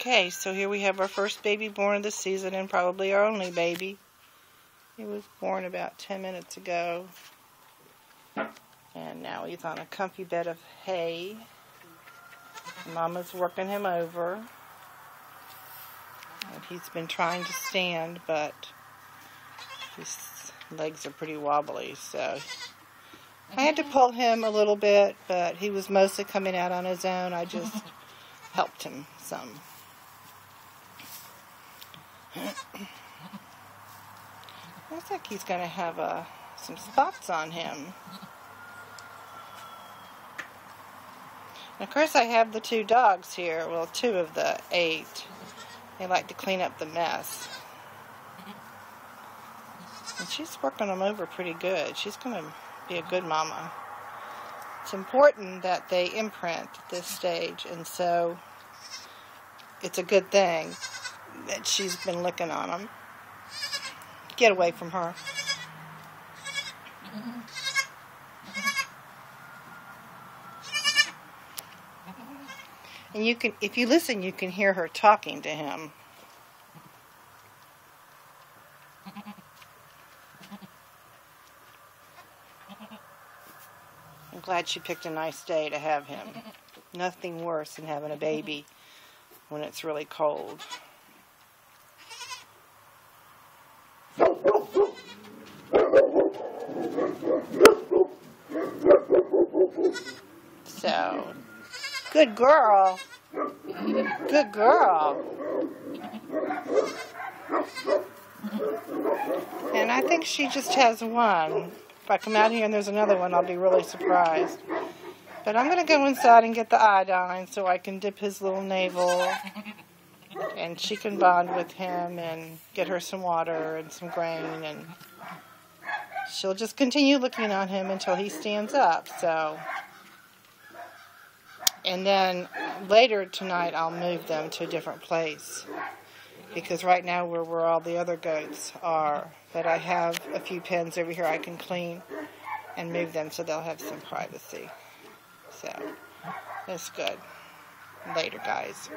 Okay, so here we have our first baby born of the season and probably our only baby. He was born about 10 minutes ago. And now he's on a comfy bed of hay. Mama's working him over. And he's been trying to stand, but his legs are pretty wobbly, so I had to mm-hmm. pull him a little bit, but he was mostly coming out on his own. I just helped him some. Looks like he's going to have uh, some spots on him. And of course, I have the two dogs here. Well, two of the eight. They like to clean up the mess. And she's working them over pretty good. She's going to be a good mama. It's important that they imprint at this stage, and so it's a good thing that she's been licking on them. Get away from her. And you can, if you listen, you can hear her talking to him. I'm glad she picked a nice day to have him. Nothing worse than having a baby when it's really cold. So, good girl. Good girl. And I think she just has one. If I come out here and there's another one, I'll be really surprised. But I'm going to go inside and get the iodine so I can dip his little navel. And she can bond with him and get her some water and some grain. And she'll just continue looking on him until he stands up. So, And then later tonight, I'll move them to a different place. Because right now, we're where all the other goats are. But I have a few pens over here I can clean and move them so they'll have some privacy. So, that's good. Later, guys.